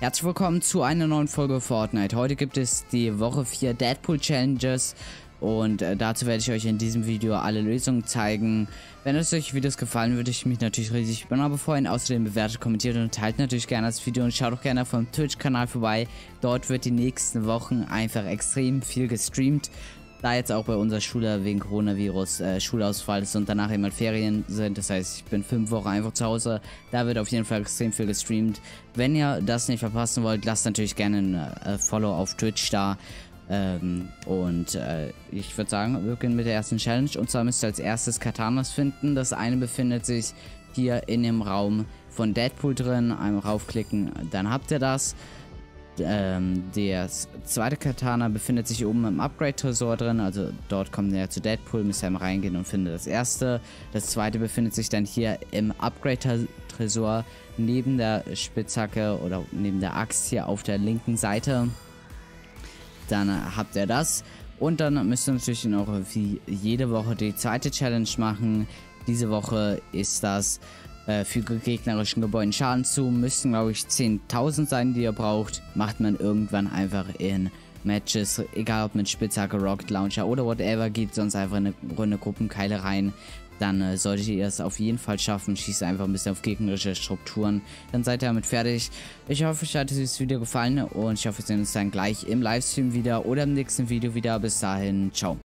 Herzlich willkommen zu einer neuen Folge Fortnite. Heute gibt es die Woche 4 Deadpool Challenges und äh, dazu werde ich euch in diesem Video alle Lösungen zeigen. Wenn es euch Videos gefallen, würde ich mich natürlich riesig über aber vorhin außerdem bewertet, kommentiert und teilt natürlich gerne das Video und schaut auch gerne auf dem Twitch-Kanal vorbei. Dort wird die nächsten Wochen einfach extrem viel gestreamt da jetzt auch bei unserer Schule wegen Coronavirus äh, Schulausfall ist und danach immer Ferien sind, das heißt, ich bin fünf Wochen einfach zu Hause, da wird auf jeden Fall extrem viel gestreamt. Wenn ihr das nicht verpassen wollt, lasst natürlich gerne ein äh, Follow auf Twitch da. Ähm, und äh, ich würde sagen, wir beginnen mit der ersten Challenge. Und zwar müsst ihr als erstes Katanas finden. Das eine befindet sich hier in dem Raum von Deadpool drin. Einmal raufklicken, dann habt ihr das. Ähm, der zweite Katana befindet sich oben im Upgrade-Tresor drin, also dort kommt er zu Deadpool, müsst ihr reingehen und findet das erste. Das zweite befindet sich dann hier im Upgrade-Tresor neben der Spitzhacke oder neben der Axt hier auf der linken Seite. Dann habt ihr das. Und dann müsst ihr natürlich noch wie jede Woche die zweite Challenge machen. Diese Woche ist das äh, füge gegnerischen Gebäuden Schaden zu. Müssten, glaube ich, 10.000 sein, die ihr braucht. Macht man irgendwann einfach in Matches, egal ob mit Spitzhacke, Rocket Launcher oder whatever, geht sonst einfach eine Runde Gruppenkeile rein. Dann äh, solltet ihr es auf jeden Fall schaffen. Schießt einfach ein bisschen auf gegnerische Strukturen. Dann seid ihr damit fertig. Ich hoffe, euch hat dieses Video gefallen und ich hoffe, wir sehen uns dann gleich im Livestream wieder oder im nächsten Video wieder. Bis dahin, ciao.